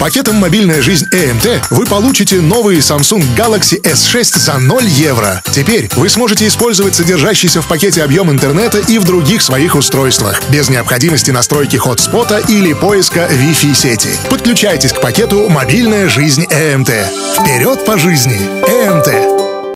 пакетом «Мобильная жизнь ЭМТ» вы получите новый Samsung Galaxy S6 за 0 евро. Теперь вы сможете использовать содержащийся в пакете объем интернета и в других своих устройствах, без необходимости настройки хотспота или поиска Wi-Fi сети. Подключайтесь к пакету «Мобильная жизнь ЭМТ». Вперед по жизни! ЭМТ.